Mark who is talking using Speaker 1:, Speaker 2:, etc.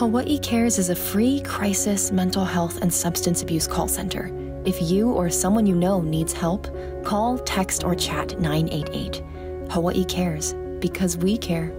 Speaker 1: Hawaii Cares is a free crisis mental health and substance abuse call center. If you or someone you know needs help, call, text, or chat 988. Hawaii Cares, because we care.